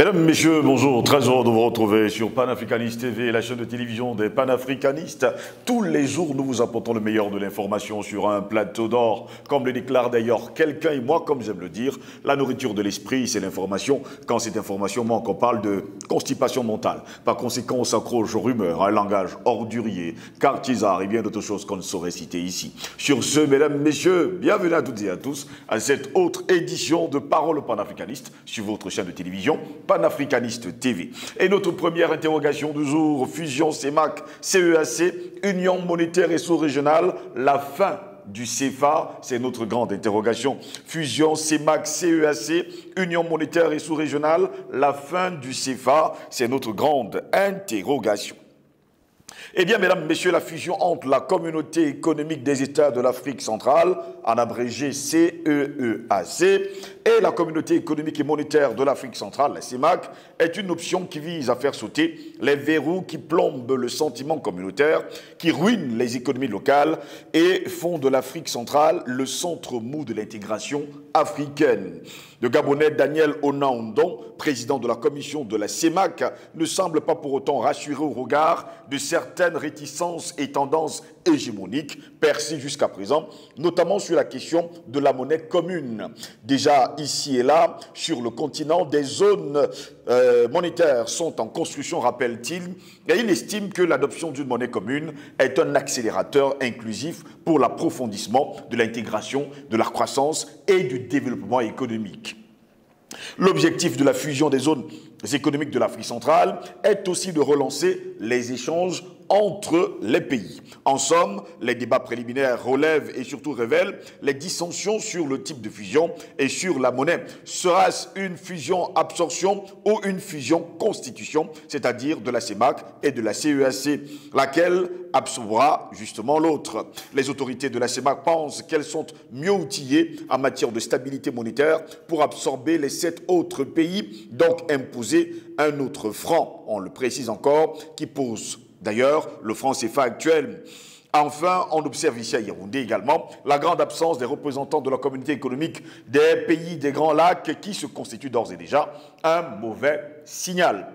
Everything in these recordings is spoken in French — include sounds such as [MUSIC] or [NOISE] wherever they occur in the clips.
Mesdames, Messieurs, bonjour. Très heureux de vous retrouver sur Panafricaniste TV, la chaîne de télévision des panafricanistes. Tous les jours, nous vous apportons le meilleur de l'information sur un plateau d'or. Comme le déclare d'ailleurs quelqu'un, et moi, comme j'aime le dire, la nourriture de l'esprit, c'est l'information. Quand cette information manque, on parle de constipation mentale. Par conséquent, on s'accroche aux rumeurs, à un langage ordurier, cartisard et bien d'autres choses qu'on ne saurait citer ici. Sur ce, Mesdames, Messieurs, bienvenue à toutes et à tous à cette autre édition de Parole panafricaniste sur votre chaîne de télévision panafricaniste TV. Et notre première interrogation du jour, fusion CEMAC, CEAC, Union monétaire et sous-régionale, la fin du CFA, c'est notre grande interrogation. Fusion CEMAC, CEAC, Union monétaire et sous-régionale, la fin du CFA, c'est notre grande interrogation. Eh bien, mesdames, messieurs, la fusion entre la communauté économique des États de l'Afrique centrale, en abrégé CEEAC, et la communauté économique et monétaire de l'Afrique centrale, la CEMAC, est une option qui vise à faire sauter les verrous qui plombent le sentiment communautaire, qui ruinent les économies locales et font de l'Afrique centrale le centre mou de l'intégration africaine. Le Gabonais Daniel Onaondon, président de la commission de la CEMAC, ne semble pas pour autant rassuré au regard de certaines réticences et tendances hégémoniques perçues jusqu'à présent, notamment sur la question de la monnaie commune. Déjà ici et là, sur le continent, des zones euh, monétaires sont en construction, rappelle-t-il, et il estime que l'adoption d'une monnaie commune est un accélérateur inclusif pour l'approfondissement de l'intégration, de la croissance et du développement économique. L'objectif de la fusion des zones économiques de l'Afrique centrale est aussi de relancer les échanges entre les pays. En somme, les débats préliminaires relèvent et surtout révèlent les dissensions sur le type de fusion et sur la monnaie. Sera-ce une fusion-absorption ou une fusion-constitution, c'est-à-dire de la CEMAC et de la CEAC, laquelle absorbera justement l'autre? Les autorités de la CEMAC pensent qu'elles sont mieux outillées en matière de stabilité monétaire pour absorber les sept autres pays, donc un autre franc, on le précise encore, qui pose D'ailleurs, le franc CFA actuel. Enfin, on observe ici à Yaoundé également la grande absence des représentants de la communauté économique des pays des Grands Lacs qui se constitue d'ores et déjà un mauvais signal.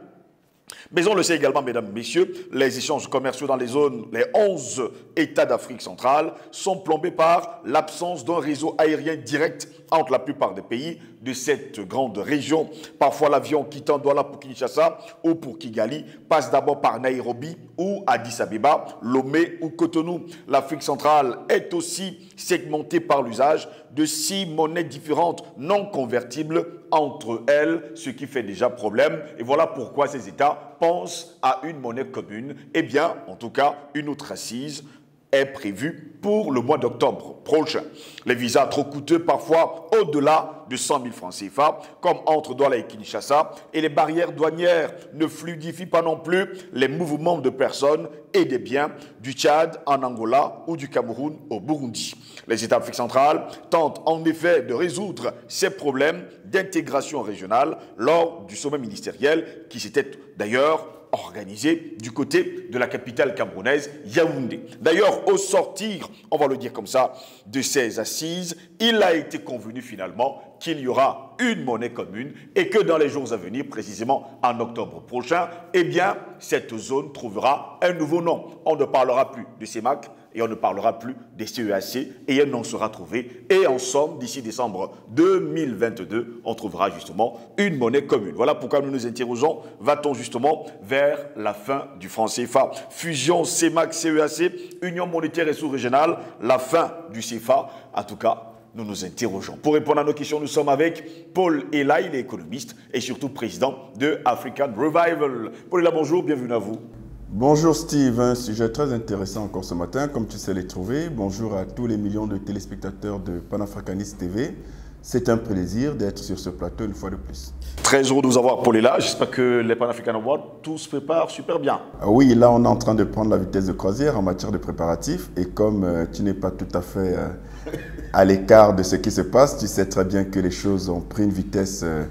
Mais on le sait également, mesdames, messieurs, les échanges commerciaux dans les zones, les 11 États d'Afrique centrale, sont plombés par l'absence d'un réseau aérien direct entre la plupart des pays de cette grande région. Parfois, l'avion quittant Douala pour Kinshasa ou pour Kigali passe d'abord par Nairobi ou Addis Abeba, Lomé ou Cotonou. L'Afrique centrale est aussi segmentée par l'usage de six monnaies différentes non convertibles entre elles, ce qui fait déjà problème. Et voilà pourquoi ces États pensent à une monnaie commune. Eh bien, en tout cas, une autre assise est prévue pour le mois d'octobre prochain. Les visas trop coûteux, parfois au-delà de 100 000 francs CFA, comme entre Douala et Kinshasa, et les barrières douanières ne fluidifient pas non plus les mouvements de personnes et des biens du Tchad en Angola ou du Cameroun au Burundi. Les États africains centrales tentent en effet de résoudre ces problèmes d'intégration régionale lors du sommet ministériel qui s'était d'ailleurs organisé du côté de la capitale camerounaise, Yaoundé. D'ailleurs, au sortir, on va le dire comme ça, de ces assises, il a été convenu finalement qu'il y aura une monnaie commune et que dans les jours à venir, précisément en octobre prochain, eh bien, cette zone trouvera un nouveau nom. On ne parlera plus de CEMAC, et on ne parlera plus des CEAC et elle n'en sera trouvée. Et en somme, d'ici décembre 2022, on trouvera justement une monnaie commune. Voilà pourquoi nous nous interrogeons, va-t-on justement vers la fin du franc CFA Fusion CEMAC-CEAC, Union monétaire et sous-régionale, la fin du CFA. En tout cas, nous nous interrogeons. Pour répondre à nos questions, nous sommes avec Paul Ela, il est économiste et surtout président de African Revival. Paul Ela, bonjour, bienvenue à vous. Bonjour Steve, un sujet très intéressant encore ce matin, comme tu sais les trouver. Bonjour à tous les millions de téléspectateurs de Panafricanist TV. C'est un plaisir d'être sur ce plateau une fois de plus. Très heureux de vous avoir, Paul là. J'espère que les Panafrican Awards, tout se prépare super bien. Ah oui, là, on est en train de prendre la vitesse de croisière en matière de préparatifs. Et comme euh, tu n'es pas tout à fait euh, à l'écart de ce qui se passe, tu sais très bien que les choses ont pris une vitesse... Euh,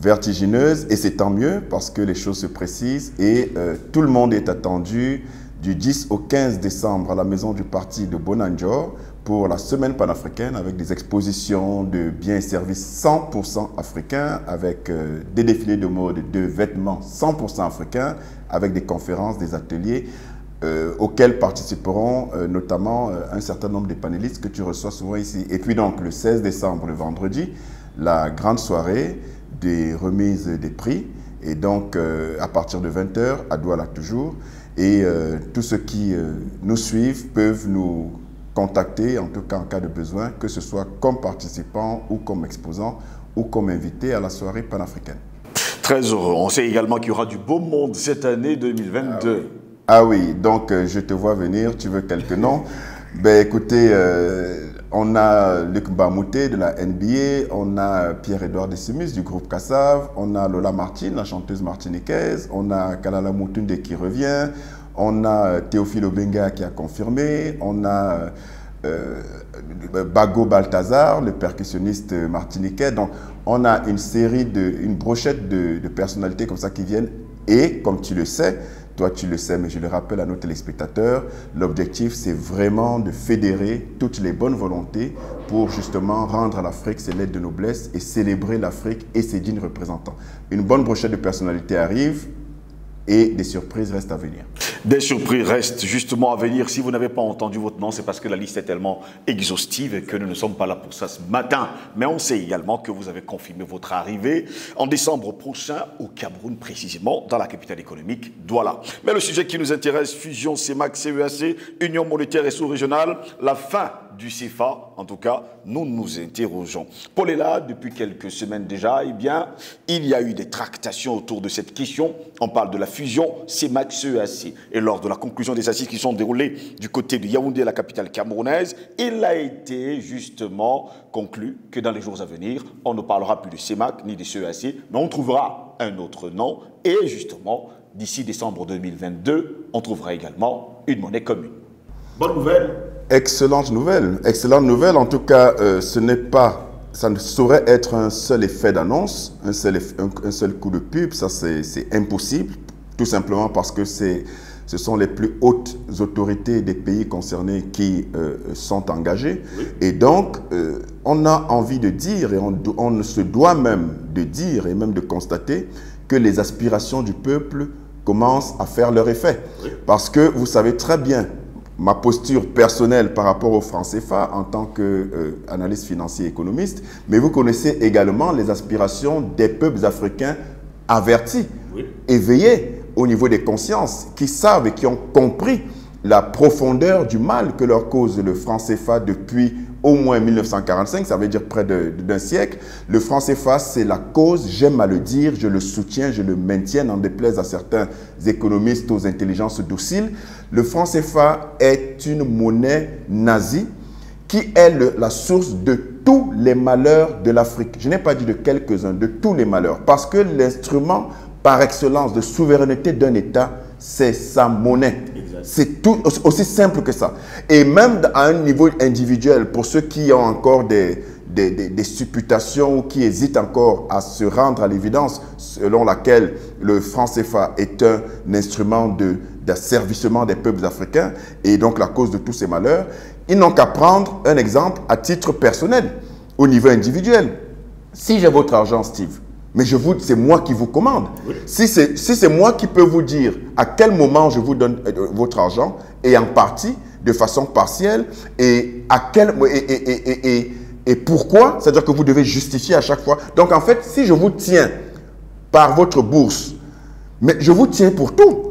vertigineuse et c'est tant mieux parce que les choses se précisent et euh, tout le monde est attendu du 10 au 15 décembre à la maison du parti de Bonanjor pour la semaine panafricaine avec des expositions de biens et services 100% africains, avec euh, des défilés de mode, de vêtements 100% africains, avec des conférences, des ateliers euh, auxquels participeront notamment un certain nombre de panélistes que tu reçois souvent ici. Et puis donc le 16 décembre, le vendredi, la grande soirée des remises des prix. Et donc à partir de 20h, à Douala toujours. Et tous ceux qui nous suivent peuvent nous contacter, en tout cas en cas de besoin, que ce soit comme participant ou comme exposant ou comme invité à la soirée panafricaine. Très heureux. On sait également qu'il y aura du beau monde cette année 2022. Ah oui, donc euh, je te vois venir, tu veux quelques noms? Ben écoutez, euh, on a Luc Bamouté de la NBA, on a Pierre-Edouard Desimus du groupe Kassav, on a Lola Martine, la chanteuse martiniquaise, on a Kalala Moutunde qui revient, on a Théophile Obenga qui a confirmé, on a euh, Bago Balthazar, le percussionniste martiniquais. Donc, on a une série de, une brochette de, personnalités comme ça qui viennent. Et, comme tu le sais, toi tu le sais, mais je le rappelle à nos téléspectateurs, l'objectif c'est vraiment de fédérer toutes les bonnes volontés pour justement rendre à l'Afrique ses lettres de noblesse et célébrer l'Afrique et ses dignes représentants. Une bonne brochette de personnalités arrive et des surprises restent à venir. Des surprises restent justement à venir. Si vous n'avez pas entendu votre nom, c'est parce que la liste est tellement exhaustive que nous ne sommes pas là pour ça ce matin. Mais on sait également que vous avez confirmé votre arrivée en décembre prochain au Cameroun, précisément dans la capitale économique, Douala. Mais le sujet qui nous intéresse, fusion CEMAC, CEAC, Union monétaire et sous-régionale, la fin du CFA, en tout cas, nous nous interrogeons. Paul est là depuis quelques semaines déjà. Eh bien, il y a eu des tractations autour de cette question. On parle de la fusion CEMAC-CEAC. Et lors de la conclusion des assises qui sont déroulées du côté de Yaoundé, la capitale camerounaise, il a été justement conclu que dans les jours à venir, on ne parlera plus de CEMAC ni de CEAC, mais on trouvera un autre nom. Et justement, d'ici décembre 2022, on trouvera également une monnaie commune. Bonne nouvelle Excellente nouvelle. Excellente nouvelle. En tout cas, euh, ce n'est pas, ça ne saurait être un seul effet d'annonce, un seul, un, seul coup de pub. Ça, c'est impossible. Tout simplement parce que c'est ce sont les plus hautes autorités des pays concernés qui euh, sont engagées. Et donc, euh, on a envie de dire, et on, on, se doit même de dire et même de constater que les aspirations du peuple commencent à faire leur effet. Parce que vous savez très bien ma posture personnelle par rapport au franc CFA en tant qu'analyste euh, financier et économiste, mais vous connaissez également les aspirations des peuples africains avertis, éveillés au niveau des consciences, qui savent et qui ont compris la profondeur du mal que leur cause le franc CFA depuis au moins 1945, ça veut dire près d'un siècle. Le franc CFA, c'est la cause, j'aime à le dire, je le soutiens, je le maintiens, en déplaise à certains économistes aux intelligences dociles. Le franc CFA est une monnaie nazie qui est la source de tous les malheurs de l'Afrique. Je n'ai pas dit de quelques-uns, de tous les malheurs. Parce que l'instrument par excellence de souveraineté d'un État, c'est sa monnaie. C'est tout aussi simple que ça. Et même à un niveau individuel, pour ceux qui ont encore des, des, des, supputations ou qui hésitent encore à se rendre à l'évidence selon laquelle le franc CFA est un instrument d'asservissement des peuples africains et donc la cause de tous ces malheurs, ils n'ont qu'à prendre un exemple à titre personnel, au niveau individuel. Si j'ai votre argent, Steve, mais je vous, c'est moi qui vous commande. Si c'est si moi qui peux vous dire à quel moment je vous donne euh, votre argent, et en partie, de façon partielle, et, à quel, et, et, et, et pourquoi, c'est-à-dire que vous devez justifier à chaque fois. Donc en fait, si je vous tiens par votre bourse, mais je vous tiens pour tout.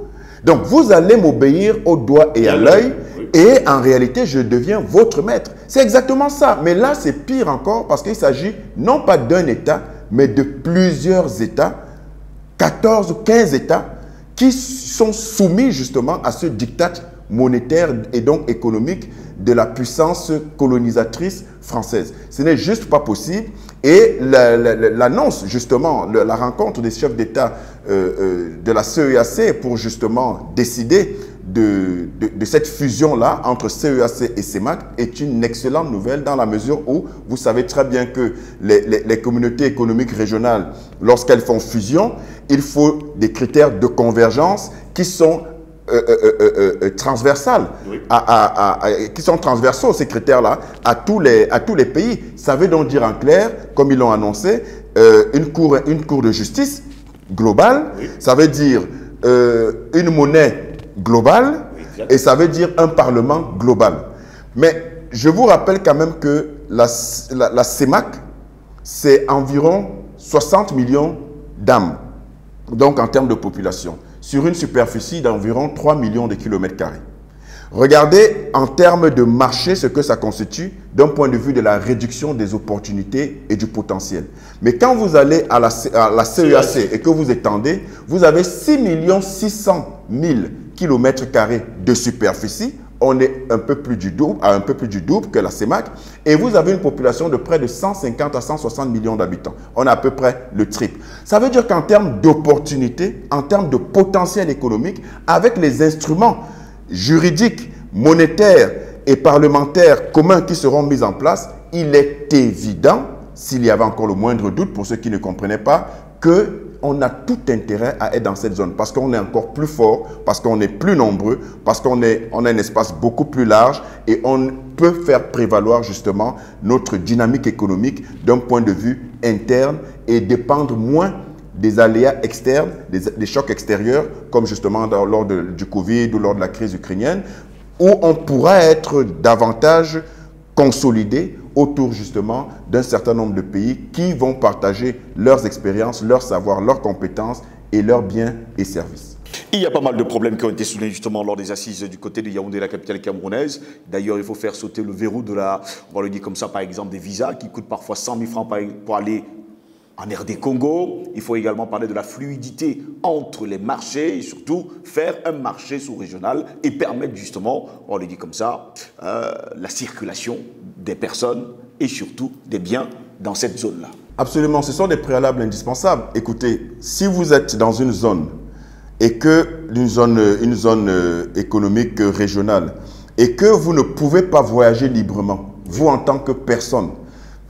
Donc vous allez m'obéir au doigt et à l'œil, et en réalité, je deviens votre maître. C'est exactement ça. Mais là, c'est pire encore parce qu'il s'agit non pas d'un État, mais de plusieurs États, 14 ou 15 États, qui sont soumis justement à ce diktat monétaire et donc économique de la puissance colonisatrice française. Ce n'est juste pas possible. Et l'annonce, justement, la rencontre des chefs d'État euh, euh, de la CEAC pour justement décider de, de, cette fusion-là entre CEAC et CEMAC est une excellente nouvelle dans la mesure où vous savez très bien que les, les, communautés économiques régionales, lorsqu'elles font fusion, il faut des critères de convergence qui sont transversales, qui sont transversaux, ces critères-là, à, tous les, à tous les pays. Ça veut donc dire en clair, comme ils l'ont annoncé, une, cour, une cour de justice globale, ça veut dire une monnaie globale, et ça veut dire un parlement global. Mais je vous rappelle quand même que la, la, CEMAC, c'est environ 60 millions d'âmes, donc en termes de population, sur une superficie d'environ 3 millions de kilomètres carrés. Regardez en termes de marché ce que ça constitue d'un point de vue de la réduction des opportunités et du potentiel. Mais quand vous allez à la, à la CEAC e et que vous étendez, vous avez 6 600 000 carrés de superficie on est un peu plus du double, à un peu plus du double que la CEMAC, et vous avez une population de près de 150 à 160 millions d'habitants. On a à peu près le triple. Ça veut dire qu'en termes d'opportunités, en termes de potentiel économique, avec les instruments juridiques, monétaires et parlementaires communs qui seront mis en place, il est évident, s'il y avait encore le moindre doute pour ceux qui ne comprenaient pas, que on a tout intérêt à être dans cette zone parce qu'on est encore plus fort, parce qu'on est plus nombreux, parce qu'on on a un espace beaucoup plus large et on peut faire prévaloir justement notre dynamique économique d'un point de vue interne et dépendre moins des aléas externes, des, chocs extérieurs, comme justement lors du Covid ou lors de la crise ukrainienne, où on pourra être davantage consolidé autour justement d'un certain nombre de pays qui vont partager leurs expériences, leurs savoirs, leurs compétences et leurs biens et services. Il y a pas mal de problèmes qui ont été soulevés justement lors des assises du côté de Yaoundé, la capitale camerounaise. D'ailleurs, il faut faire sauter le verrou de la, on va le dire comme ça, par exemple, des visas qui coûtent parfois 100 000 francs pour aller en RD Congo. Il faut également parler de la fluidité entre les marchés et surtout faire un marché sous-régional et permettre justement, on le dit comme ça, euh, la circulation des personnes et surtout des biens dans cette zone-là. Absolument, ce sont des préalables indispensables. Écoutez, si vous êtes dans une zone et que une zone, une zone euh, économique régionale et que vous ne pouvez pas voyager librement, vous en tant que personne,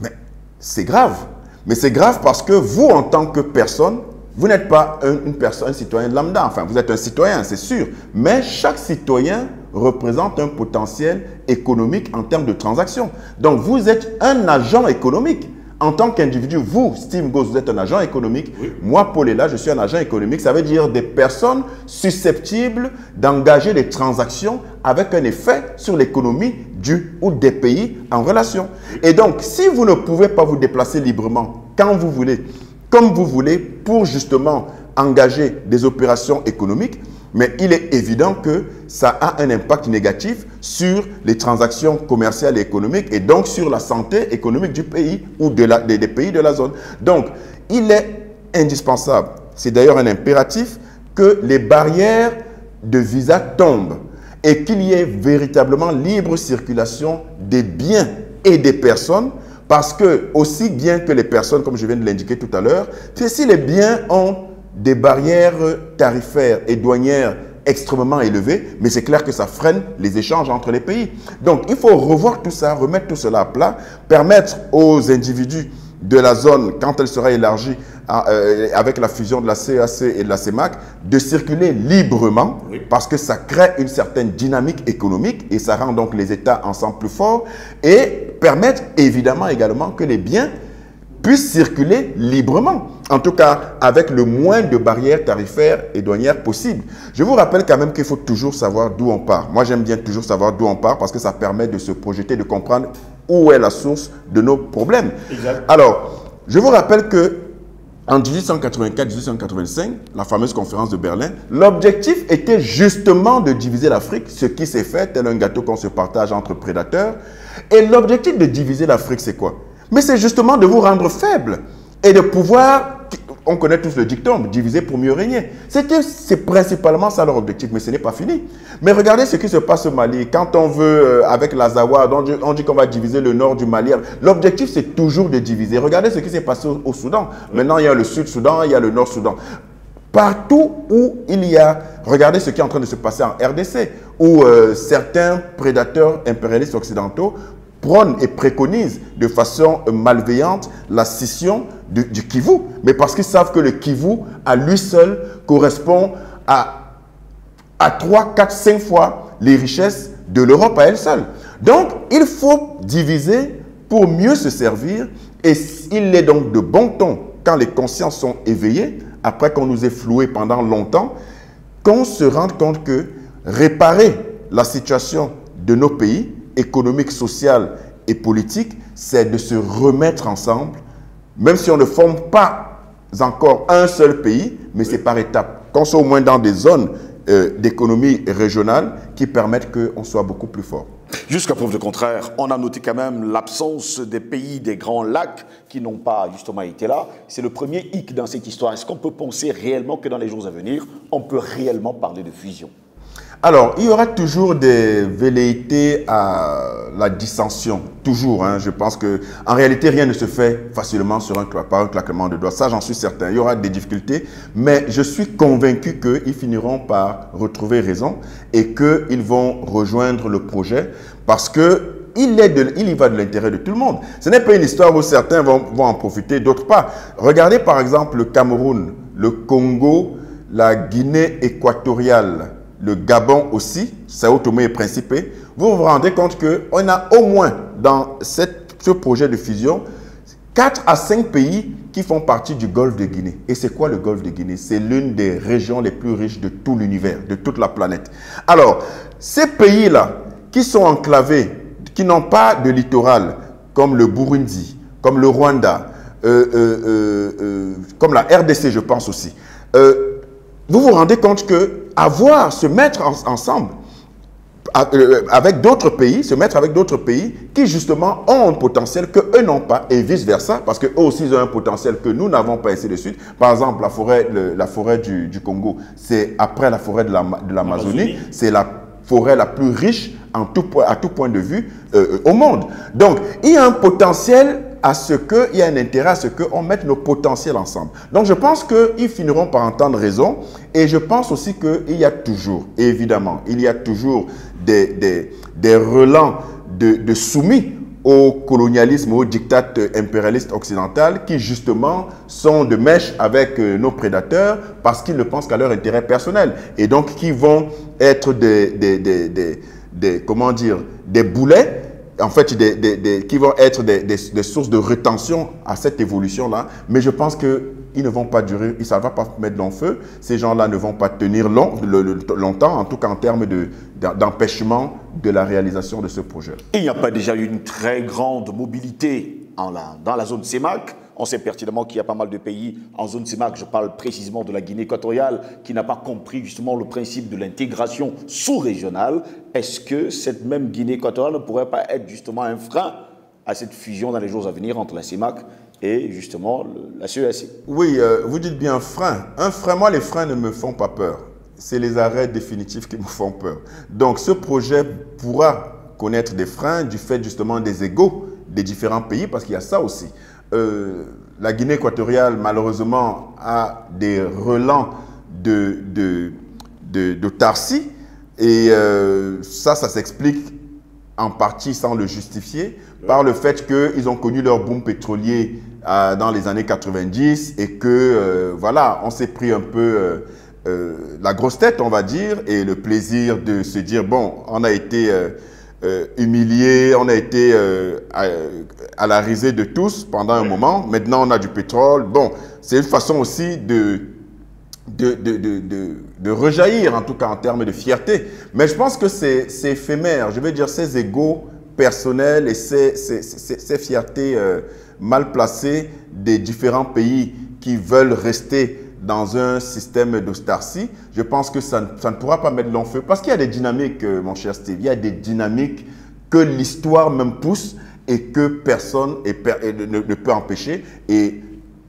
mais c'est grave. Mais c'est grave parce que vous, en tant que personne, vous n'êtes pas une personne, un citoyen lambda. Enfin, vous êtes un citoyen, c'est sûr. Mais chaque citoyen représente un potentiel économique en termes de transactions. Donc, vous êtes un agent économique. En tant qu'individu, vous, Steve Goss, vous êtes un agent économique. Moi, Paul là, je suis un agent économique. Ça veut dire des personnes susceptibles d'engager des transactions avec un effet sur l'économie du ou des pays en relation. Et donc, si vous ne pouvez pas vous déplacer librement quand vous voulez, comme vous voulez, pour justement engager des opérations économiques, mais il est évident que ça a un impact négatif sur les transactions commerciales et économiques et donc sur la santé économique du pays ou de la, des, pays de la zone. Donc, il est indispensable, c'est d'ailleurs un impératif, que les barrières de visa tombent et qu'il y ait véritablement libre circulation des biens et des personnes parce que aussi bien que les personnes, comme je viens de l'indiquer tout à l'heure, si les biens ont des barrières tarifaires et douanières extrêmement élevées, mais c'est clair que ça freine les échanges entre les pays. Donc, il faut revoir tout ça, remettre tout cela à plat, permettre aux individus de la zone, quand elle sera élargie euh, avec la fusion de la CAC et de la CEMAC, de circuler librement parce que ça crée une certaine dynamique économique et ça rend donc les États ensemble plus forts et permettre évidemment également que les biens puissent circuler librement. En tout cas, avec le moins de barrières tarifaires et douanières possibles. Je vous rappelle quand même qu'il faut toujours savoir d'où on part. Moi, j'aime bien toujours savoir d'où on part parce que ça permet de se projeter, de comprendre où est la source de nos problèmes. Alors, je vous rappelle que en 1884-1885, la fameuse conférence de Berlin, l'objectif était justement de diviser l'Afrique, ce qui s'est fait, tel un gâteau qu'on se partage entre prédateurs. Et l'objectif de diviser l'Afrique, c'est quoi? Mais c'est justement de vous rendre faible et de pouvoir on connaît tous le dicton, diviser pour mieux régner. C'est principalement ça leur objectif, mais ce n'est pas fini. Mais regardez ce qui se passe au Mali. Quand on veut, euh, avec l'Azawa, on dit qu'on va diviser le nord du Mali. L'objectif, c'est toujours de diviser. Regardez ce qui s'est passé au, Soudan. Maintenant, il y a le Sud-Soudan, il y a le Nord-Soudan. Partout où il y a, regardez ce qui est en train de se passer en RDC, où euh, certains prédateurs impérialistes occidentaux prône et préconise de façon malveillante la scission du, Kivu. Mais parce qu'ils savent que le Kivu, à lui seul, correspond à à 3, 4, 5 fois les richesses de l'Europe à elle seule. Donc, il faut diviser pour mieux se servir et il est donc de bon ton, quand les consciences sont éveillées, après qu'on nous ait floués pendant longtemps, qu'on se rende compte que réparer la situation de nos pays, économique, social et politique, c'est de se remettre ensemble, même si on ne forme pas encore un seul pays, mais c'est par étapes. Qu'on soit au moins dans des zones euh, d'économie régionale qui permettent qu'on soit beaucoup plus fort. Jusqu'à preuve de contraire, on a noté quand même l'absence des pays des grands lacs qui n'ont pas justement été là. C'est le premier hic dans cette histoire. Est-ce qu'on peut penser réellement que dans les jours à venir, on peut réellement parler de fusion? Alors, il y aura toujours des velléités à la dissension, toujours. Hein. Je pense que, en réalité, rien ne se fait facilement sur un, par un claquement de doigts. Ça, j'en suis certain. Il y aura des difficultés, mais je suis convaincu qu'ils finiront par retrouver raison et qu'ils vont rejoindre le projet parce que il, est il y va de l'intérêt de tout le monde. Ce n'est pas une histoire où certains vont en profiter, d'autres pas. Regardez par exemple le Cameroun, le Congo, la Guinée équatoriale le Gabon aussi, Sao Tomé et Principe, vous vous rendez compte qu'on a au moins dans ce projet de fusion 4 à 5 pays qui font partie du Golfe de Guinée. Et c'est quoi le Golfe de Guinée? C'est l'une des régions les plus riches de tout l'univers, de toute la planète. Alors, ces pays-là qui sont enclavés, qui n'ont pas de littoral, comme le Burundi, comme le Rwanda, euh, euh, euh, comme la RDC, je pense aussi, vous vous rendez compte que avoir, se mettre ensemble euh, avec d'autres pays, se mettre avec d'autres pays qui justement ont un potentiel que eux n'ont pas et vice versa parce que eux aussi ont un potentiel que nous n'avons pas ainsi de suite. Par exemple, la forêt, la forêt du, Congo, c'est après la forêt de l'Amazonie, c'est la forêt la plus riche en tout point, à tout point de vue euh, au monde. Donc, il y a un potentiel à ce qu'il y a un intérêt à ce qu'on mette nos potentiels ensemble. Donc je pense qu'ils finiront par entendre raison et je pense aussi qu'il y a toujours, évidemment, il y a toujours des, des, des relents de, de soumis au colonialisme, au diktat impérialiste occidental qui justement sont de mèche avec euh, nos prédateurs parce qu'ils ne pensent qu'à leur intérêt personnel et donc qui vont être des, des, des, des comment dire, des boulets en fait, qui vont être des, sources de rétention à cette évolution-là. Mais je pense qu'ils ne vont pas durer, ils ne vont pas mettre dans le feu. Ces gens-là ne vont pas tenir long, longtemps, en tout cas en termes d'empêchement de, la réalisation de ce projet. Il n'y a pas déjà eu une très grande mobilité dans la zone CEMAC on sait pertinemment qu'il y a pas mal de pays en zone CIMAC, je parle précisément de la Guinée équatoriale, qui n'a pas compris justement le principe de l'intégration sous-régionale. Est-ce que cette même Guinée équatoriale ne pourrait pas être justement un frein à cette fusion dans les jours à venir entre la CIMAC et justement la CESC Oui, euh, vous dites bien frein. Un frein, moi les freins ne me font pas peur. C'est les arrêts définitifs qui me font peur. Donc ce projet pourra connaître des freins du fait justement des égaux des différents pays, parce qu'il y a ça aussi. Euh, la Guinée équatoriale, malheureusement, a des relents de, de, de. Et euh, ça, ça s'explique en partie, sans le justifier, par le fait qu'ils ont connu leur boom pétrolier euh, dans les années 90 et que, voilà, on s'est pris un peu la grosse tête, on va dire, et le plaisir de se dire, bon, on a été euh, humilié, on a été euh, à, la risée de tous pendant un moment. Maintenant, on a du pétrole. Bon, c'est une façon aussi de de, de, de, de, rejaillir, en tout cas en termes de fierté. Mais je pense que c'est éphémère. Je veux dire, ces égaux personnels et ces, ces, ces, fiertés euh, mal placées des différents pays qui veulent rester dans un système d'ostarcie, je pense que ça, ne pourra pas mettre long feu. Parce qu'il y a des dynamiques, euh, mon cher Steve, il y a des dynamiques que l'histoire même pousse et que personne ne, peut empêcher.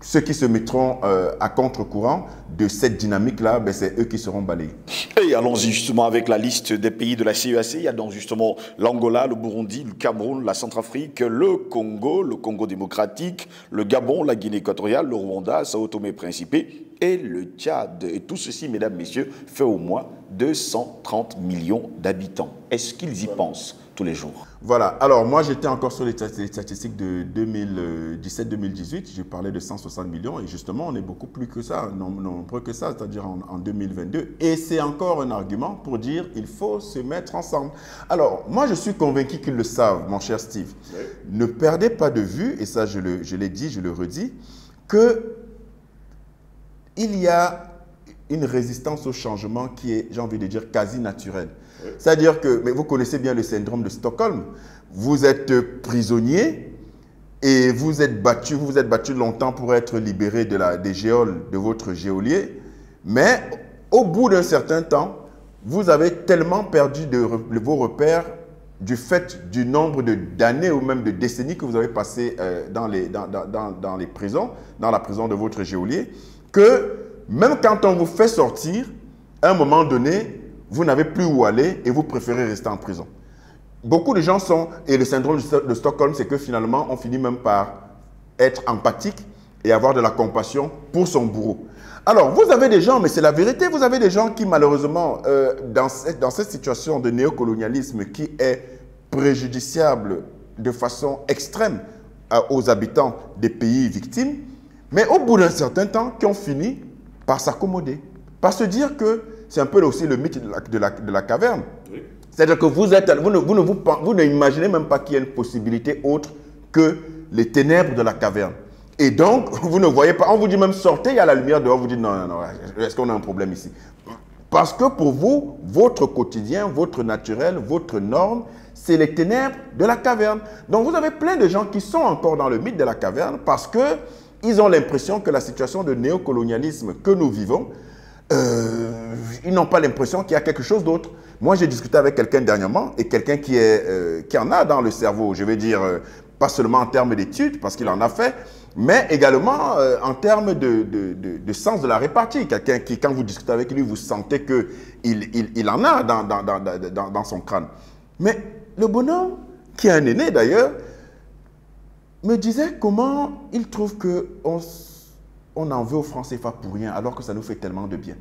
Ceux qui se mettront euh, à contre-courant de cette dynamique-là, ben c'est eux qui seront balayés. Et allons-y justement avec la liste des pays de la CEAC. Il y a donc justement l'Angola, le Burundi, le Cameroun, la Centrafrique, le Congo, le Congo démocratique, le Gabon, la Guinée équatoriale, le Rwanda, Sao Tomé Principe et le Tchad. Et tout ceci, mesdames, messieurs, fait au moins 230 millions d'habitants. Est-ce qu'ils y pensent? Tous les jours Voilà. Alors, moi, j'étais encore sur les statistiques de 2017-2018. Je parlais de 160 millions et justement, on est beaucoup plus que ça. Nombreux que ça, c'est-à-dire en, 2022. Et c'est encore un argument pour dire il faut se mettre ensemble. Alors, moi, je suis convaincu qu'ils le savent, mon cher Steve. Ne perdez pas de vue, et ça, je l'ai dit, je le redis, que il y a une résistance au changement qui est, j'ai envie de dire, quasi naturelle. C'est-à-dire que, vous connaissez bien le syndrome de Stockholm. Vous êtes prisonnier et vous êtes battu, vous vous êtes battu longtemps pour être libéré de des géoles de votre géolier, mais au bout d'un certain temps, vous avez tellement perdu de, vos repères du fait du nombre d'années ou même de décennies que vous avez passé euh, dans, les, dans, les prisons, dans la prison de votre géolier, que même quand on vous fait sortir, à un moment donné, vous n'avez plus où aller et vous préférez rester en prison. Beaucoup de gens sont, et le syndrome de Stockholm, c'est que finalement, on finit même par être empathique et avoir de la compassion pour son bourreau. Alors, vous avez des gens, mais c'est la vérité, vous avez des gens qui malheureusement, euh, dans, cette, situation de néocolonialisme qui est préjudiciable de façon extrême aux habitants des pays victimes, mais au bout d'un certain temps, qui ont fini par s'accommoder, par se dire que c'est un peu aussi le mythe de la, de la, de la caverne. C'est-à-dire que vous, êtes, vous, ne, vous, ne, vous, n'imaginez même pas qu'il y ait une possibilité autre que les ténèbres de la caverne. Et donc, [LAUGHS] vous ne voyez pas, on vous dit même sortez, il y a la lumière dehors, vous dites non, non, non, est-ce qu'on a un problème ici? Parce que pour vous, votre quotidien, votre naturel, votre norme, c'est les ténèbres de la caverne. Donc vous avez plein de gens qui sont encore dans le mythe de la caverne parce que ils ont l'impression que la situation de néocolonialisme que nous vivons, euh, ils n'ont pas l'impression qu'il y a quelque chose d'autre. Moi, j'ai discuté avec quelqu'un dernièrement et quelqu'un qui, euh, qui en a dans le cerveau, je veux dire, euh, pas seulement en termes d'études, parce qu'il en a fait, mais également en termes de, de, sens de la répartie. Quelqu'un qui, quand vous discutez avec lui, vous sentez qu'il il, il, en a dans, dans, dans, dans, son crâne. Mais le bonhomme, qui est un aîné d'ailleurs, me disait comment il trouve qu'on on en veut aux Français CFA pour rien, alors que ça nous fait tellement de bien.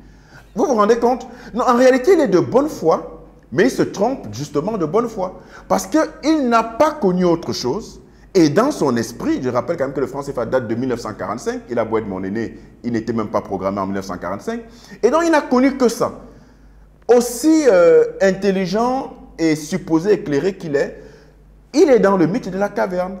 Vous vous rendez compte? Non, en réalité, il est de bonne foi, mais il se trompe justement de bonne foi. Parce qu'il n'a pas connu autre chose. Et dans son esprit, je rappelle quand même que le franc CFA date de 1945. Il a beau être mon aîné, il n'était même pas programmé en 1945. Et donc, il n'a connu que ça. Aussi euh, intelligent et supposé éclairé qu'il est, il est dans le mythe de la caverne.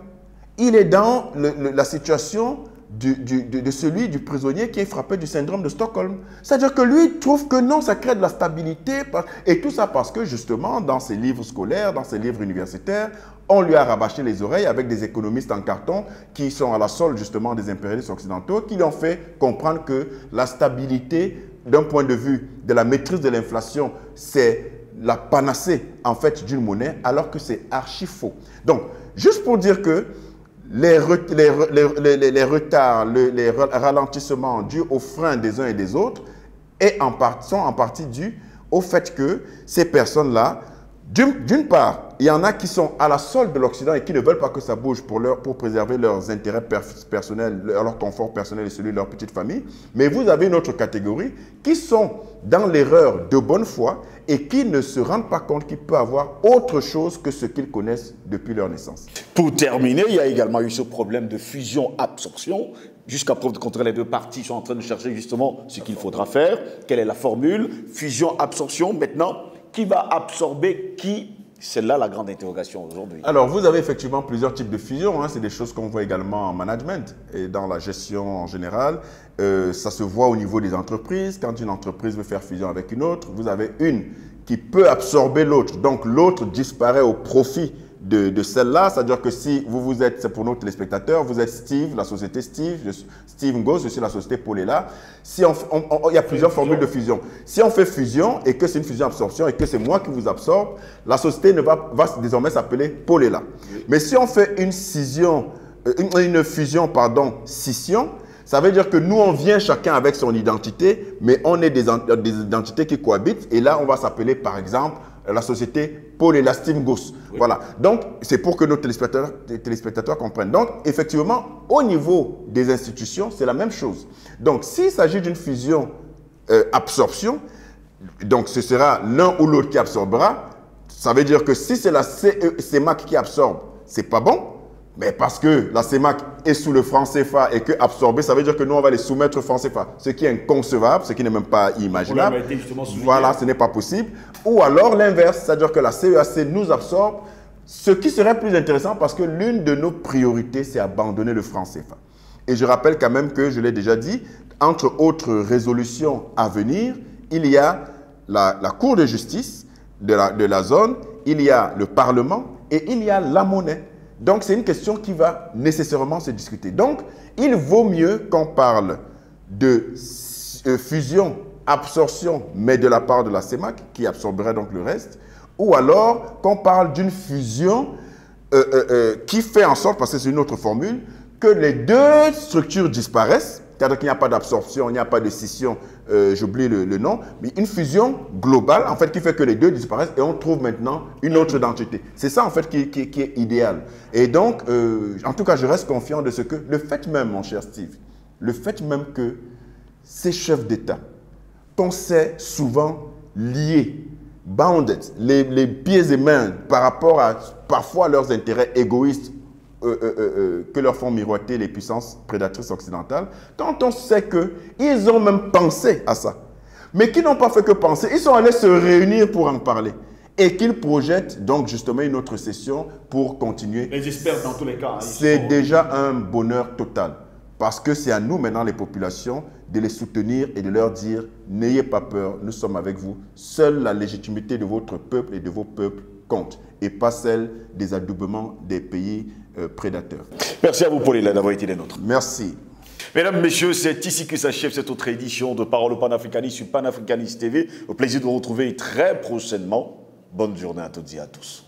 Il est dans la situation de, celui du prisonnier qui est frappé du syndrome de Stockholm. C'est-à-dire que lui trouve que non, ça crée de la stabilité. Et tout ça parce que justement, dans ses livres scolaires, dans ses livres universitaires, on lui a rabâché les oreilles avec des économistes en carton qui sont à la solde justement des impérialistes occidentaux, qui lui ont fait comprendre que la stabilité, d'un point de vue de la maîtrise de l'inflation, c'est la panacée en fait d'une monnaie, alors que c'est archi faux. Donc, juste pour dire que les, retards, les ralentissements dus aux freins des uns et des autres et en sont en partie dus au fait que ces personnes-là, d'une part, il y en a qui sont à la solde de l'Occident et qui ne veulent pas que ça bouge pour, pour préserver leurs intérêts personnels, leur confort personnel et celui de leur petite famille. Mais vous avez une autre catégorie qui sont dans l'erreur de bonne foi et qui ne se rendent pas compte qu'il peut avoir autre chose que ce qu'ils connaissent depuis leur naissance. Pour terminer, il y a également eu ce problème de fusion-absorption. Jusqu'à preuve de les deux parties sont en train de chercher justement ce qu'il faudra faire. Quelle est la formule? Fusion-absorption. Maintenant, qui va absorber qui? C'est là la grande interrogation aujourd'hui. Alors, vous avez effectivement plusieurs types de fusions. Hein. C'est des choses qu'on voit également en management et dans la gestion en général. Euh, ça se voit au niveau des entreprises. Quand une entreprise veut faire fusion avec une autre, vous avez une qui peut absorber l'autre. Donc, l'autre disparaît au profit de, celle-là. C'est-à-dire que si vous vous êtes, c'est pour nos téléspectateurs, vous êtes Steve, la société Steve, je, Steve Ngo, je suis la société Polela. Si on, il y a plusieurs formules de fusion. Si on fait fusion et que c'est une fusion-absorption et que c'est moi qui vous absorbe, la société ne va, va désormais s'appeler Polela. Mais si on fait une scission, euh, une, fusion, pardon, scission, ça veut dire que nous, on vient chacun avec son identité, mais on est des, des identités qui cohabitent. Et là, on va s'appeler, par exemple, la société Paul Elastime Gos. Voilà. Donc, c'est pour que nos téléspectateurs, téléspectateurs comprennent. Donc, effectivement, au niveau des institutions, c'est la même chose. Donc, s'il s'agit d'une fusion-absorption, euh, donc ce sera l'un ou l'autre qui absorbera. Ça veut dire que si c'est la CEMAC qui absorbe, c'est pas bon. Mais parce que la CEMAC est sous le franc CFA et que absorbé, ça veut dire que nous, on va les soumettre au franc CFA. Ce qui est inconcevable, ce qui n'est même pas imaginable. Voilà, ce n'est pas possible. Ou alors l'inverse, c'est-à-dire que la CEAC nous absorbe, ce qui serait plus intéressant parce que l'une de nos priorités, c'est abandonner le franc CFA. Et je rappelle quand même que, je l'ai déjà dit, entre autres résolutions à venir, il y a la, Cour de justice de la, de la zone, il y a le Parlement et il y a la monnaie. Donc, c'est une question qui va nécessairement se discuter. Donc, il vaut mieux qu'on parle de euh, fusion, absorption, mais de la part de la CEMAC, qui absorberait donc le reste, ou alors qu'on parle d'une fusion euh, euh, qui fait en sorte, parce que c'est une autre formule, que les deux structures disparaissent, c'est-à-dire qu'il n'y a pas d'absorption, il n'y a pas de scission, euh, j'oublie le, nom, mais une fusion globale, en fait, qui fait que les deux disparaissent et on trouve maintenant une autre identité. C'est ça, en fait, qui, est idéal. Et donc, euh, en tout cas, je reste confiant de ce que, le fait même, mon cher Steve, le fait même que ces chefs d'État pensaient souvent liés, bounded, les, les pieds et mains par rapport à parfois leurs intérêts égoïstes euh, euh, euh, que leur font miroiter les puissances prédatrices occidentales, quand on sait qu'ils ont même pensé à ça, mais qu'ils n'ont pas fait que penser, ils sont allés se réunir pour en parler et qu'ils projettent donc justement une autre session pour continuer. Mais j'espère dans tous les cas. Hein, c'est déjà un bonheur total. Parce que c'est à nous maintenant, les populations, de les soutenir et de leur dire, n'ayez pas peur, nous sommes avec vous. Seule la légitimité de votre peuple et de vos peuples compte, et pas celle des adoubements des pays prédateurs. Merci à vous, Paul d'avoir été les nôtres. Merci. Mesdames, Messieurs, c'est ici que s'achève cette autre édition de Parole au panafricaniste sur Panafricaniste TV. Au plaisir de vous retrouver très prochainement. Bonne journée à toutes et à tous.